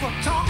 people talk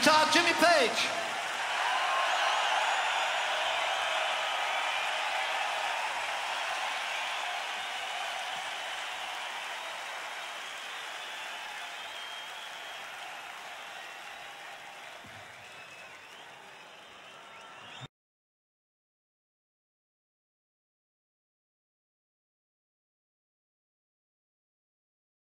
Guitar, Jimmy Page.